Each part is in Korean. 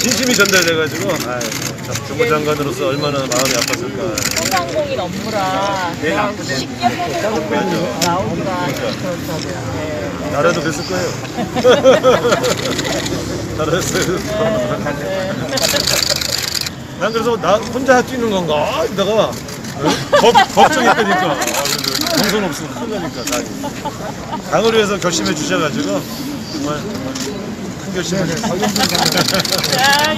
진심이 전달돼가지고 아유, 참 주무장관으로서 얼마나 마음이 아팠을까. 소상공인 업무라 그냥 쉽게 보는 나오기가 그렇다고요. 네. 나라도 됐을 거예요. 잘했어요. 난 그래서 나 혼자 뛰는 건가? 이러다가 어? 걱, 걱정했다니까. 아, 정선 없으면 큰일 나니까. 당을 위해서 결심해 주셔가지고 정말, 정말 큰 결심을 했어요. 네,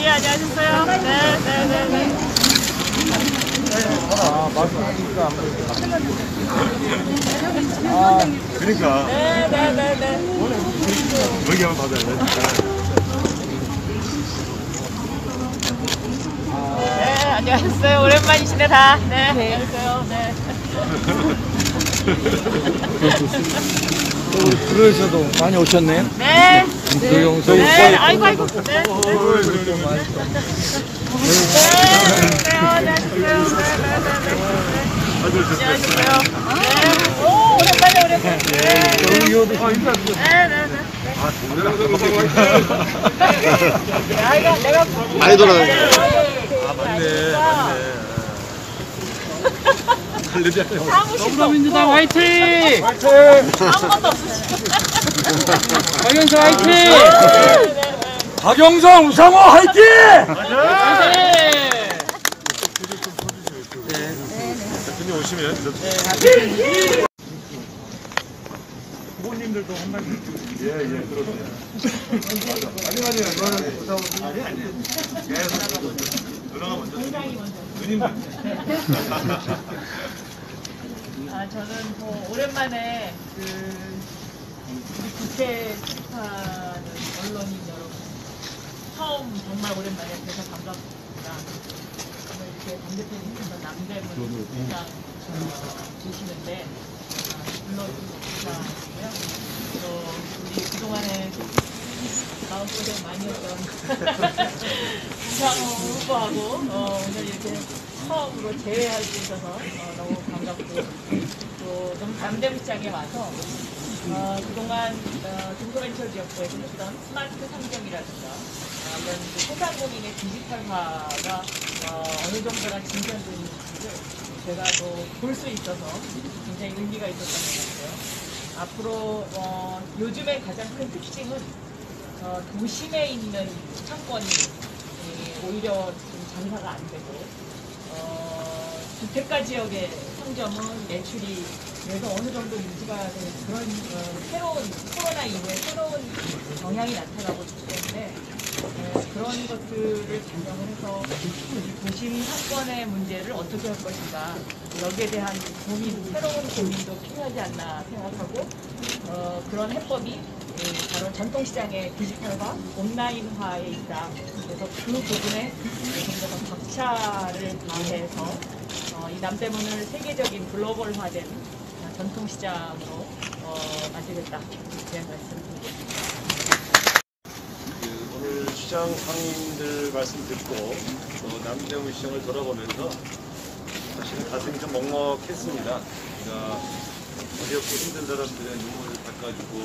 예, 안녕하셨어요. 네, 네, 네, 네. 그러니까 네, 네, 네, 네. 여기 한번 받아야 돼. 네, 안녕하셨어요. 오랜만이시네, 다. 네, 안녕하세요. 네. 우리 프로에서도 많이 오셨네. 네. 조영석 네, 아이고, 아이고. 네, 네. 네, 네, 안녕하세요. 네, 네, 네, 네. 안녕하세요. 네. 오, 오랜만에, 오랜만에. 네, 네, 네, 네. 내가, 내가 많이 돌아다녀. 아, 맞네, 맞네. 할래잖아요. 더불어민주당 화이팅! 아무것도 없으시죠? 박영선 화이팅! 박영성 우상호 화이팅! 대표님 오시면 저- 후보님들도 한 말씀 예, 예, 그렇습니다. 아니, 아니, 너는 부담 아니, 아니. 계속 누나가 먼저. 누님 먼저. 아, 저는 뭐 오랜만에 그 국회 출입하는 언론인 여러분 처음 정말 오랜만에 뵈서 반갑습니다. 오늘 이렇게 반 대표님께서 남대문 시장 주시는데 불러주셔서 감사하고요. 또 우리 그동안에 마음고생 많이 했던 이상호 후보하고 어, 오늘 이렇게 처음으로 재회할 수 있어서 어, 너무 반갑고 또 너무 남대문시장에 와서 어, 그동안 어, 중소벤처기업부에서 했던 스마트 상점이라든가 어, 이런 그 소상공인의 디지털화가 어, 어느 정도나 진전되는지를 제가 또 볼 수 있어서 굉장히 의미가 있었던 것 같아요. 앞으로 어, 요즘의 가장 큰 특징은 어, 도심에 있는 상권이 이, 오히려 좀 장사가 안 되고 어, 주택가 지역의 상점은 매출이 그래서 어느 정도 유지가 되는 그런 어, 새로운 코로나 이후에 새로운 경향이 나타나고 있기 때문에 어, 그런 것들을 반영을 해서 도심 상권의 문제를 어떻게 할 것인가 여기에 대한 고민, 새로운 고민도 필요하지 않나 생각하고 어, 그런 해법이 예, 바로 전통시장의 디지털화, 온라인화에 있다. 그래서 그 부분에 좀더 박차를 가해서 어, 이 남대문을 세계적인 글로벌화된 전통시장으로 어, 만들겠다. 이렇게 말씀드립니다. 그 오늘 시장 상인들 말씀 듣고 또 남대문 시장을 돌아보면서 사실은 가슴이 좀 먹먹했습니다. 그러니까 어렵고 힘든 사람들의 눈물을 닦아주고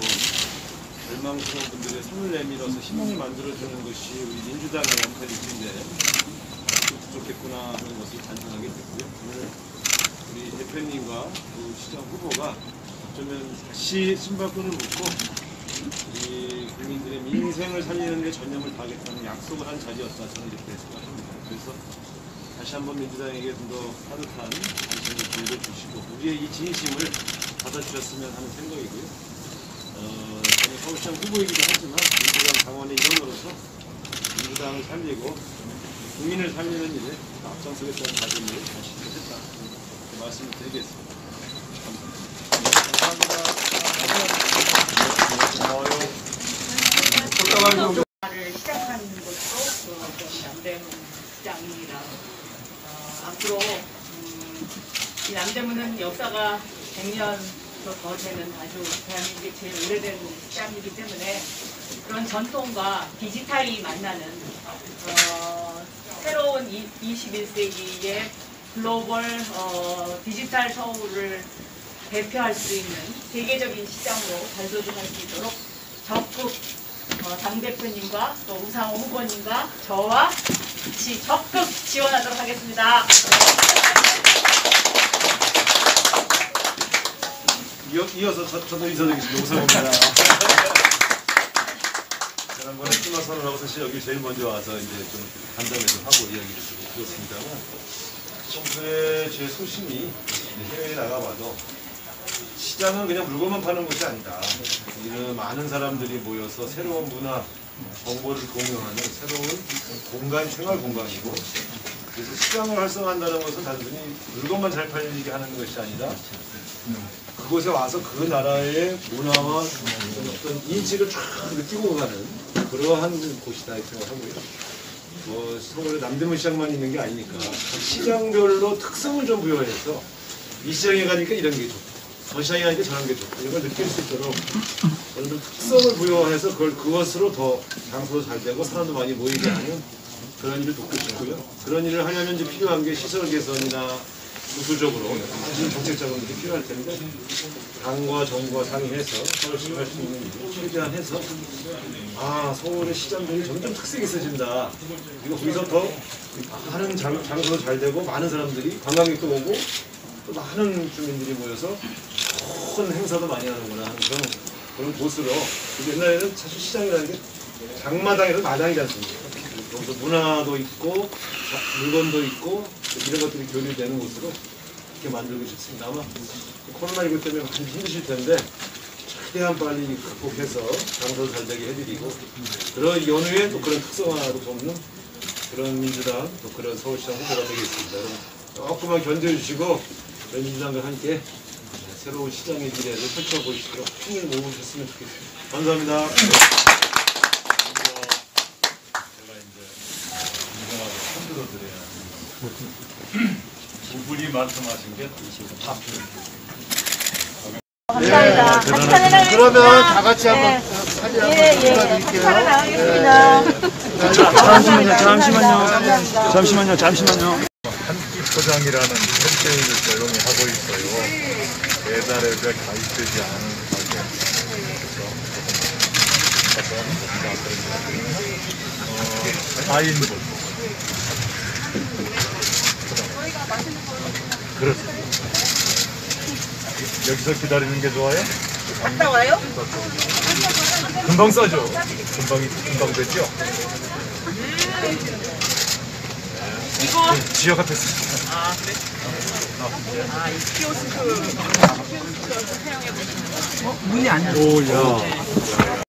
절망스러운 분들의 손을 내밀어서 희망을 만들어주는 것이 우리 민주당의 역할일텐데 부족했구나 하는 것을 반성하게 됐고요. 오늘 우리 대표님과 그 시장 후보가 어쩌면 다시 신발끈을 묶고 이 국민들의 민생을 살리는 데 전념을 다하겠다는 약속을 한 자리였다 저는 이렇게 생각합니다. 그래서 다시 한번 민주당에게 좀 더 따뜻한 관심을 보여주시고 우리의 이 진심을 받아주셨으면 하는 생각이고요. 어, 저는 서울시장 후보이기도 하지만 민주당 당원의 일원으로서 민주당을 살리고 국민을 살리는 일에 앞장서겠다는 다짐을 다시 말씀을 드리겠습니다. 를 시작하는 것도 그 남대문 시장입니다. 어, 앞으로 음, 이 남대문은 역사가 100년 더 되는 아주 대한민국의 제일 오래된 시장이기 때문에 그런 전통과 디지털이 만나는 어, 새로운 이, 21세기의 글로벌 어, 디지털 서울을 대표할 수 있는 세계적인 시장으로 발돋움할 수 있도록 적극 어, 당 대표님과 또 우상호 후보님과 저와 같이 적극 지원하도록 하겠습니다. 이어, 저, 저도 인사드리겠습니다. 우상호입니다. 지난번에 출마 선언하고 사실 여기 제일 먼저 와서 이제 좀 간담회도 하고 이야기를 좀 들었습니다만 평소에 제 소신이 해외에 나가봐도 시장은 그냥 물건만 파는 곳이 아니다. 이런 많은 사람들이 모여서 새로운 문화, 정보를 공유하는 새로운 공간, 생활 공간이고 그래서 시장을 활성화한다는 것은 단순히 물건만 잘 팔리게 하는 것이 아니라 그곳에 와서 그 나라의 문화와 어떤 인식을 쫙 느끼고 가는 그러한 곳이다 이렇게 생각하고요. 뭐 서울에 남대문 시장만 있는 게 아니니까 각 시장별로 특성을 좀 부여해서 이 시장에 가니까 이런 게 좋고 저 시장에 가니까 저런 게 좋고 이걸 느낄 수 있도록 어느 정도 특성을 부여해서 그걸 그것으로 더 장소도 잘 되고 사람도 많이 모이게 하는 그런 일을 돕고 싶고요. 그런 일을 하려면 이제 필요한 게 시설 개선이나 우수적으로 사실 정책 자금들이 필요할 텐데 당과 정부와 상의해서 서울시 할수 있는 일을 최대한 해서 아 서울의 시장들이 점점 특색이 있어진다. 그리고 거기서 더 많은 장, 장소도 잘 되고 많은 사람들이 관광객도 오고 또 많은 주민들이 모여서 큰 행사도 많이 하는구나 하는 그런 그런 곳으로 옛날에는 사실 시장이라는 게 장마당에서 마당이지 않습니까? 여기서 문화도 있고 자- 물건도 있고 이런 것들이 교류되는 곳으로 이렇게 만들고 싶습니다. 아마 코로나19 때문에 많이 힘드실 텐데 최대한 빨리 극복해서 장소 잘 되게 해드리고 그런 연후에 또 그런 특성화도 돕는 그런 민주당 또 그런 서울시장 후보가 되겠습니다. 여러분 조금만 견뎌해 주시고 민주당과 함께 새로운 시장의 미래를 펼쳐보시도록 힘을 모으셨으면 좋겠습니다. 감사합니다. 제가 이제 인정하고 손들어 드려야 두 분이 말씀하신 게 다. 감사합니다. 같이 촬영하겠습니다. 그러면 다 같이 한번 사진 한번 예, 예. 찍어드릴게요. 촬영 나가겠습니다. 잠시만요, 잠시만요. 잠시만요, 잠시만요. 한끼 포장이라는 캠페인을 조용히 하고 있어요. 배달앱에 가입되지 않은 가게. 그래서 조금 어, 4인분. 그렇습니다. 여기서 기다리는 게 좋아요? 갔다 와요? 금방 싸죠? 금방, 금방 되죠? 이거 지역 앞에 있습니다. 아 그래? 아 이 키오스크 키오스크 사용해 보시는 거. 오, 야.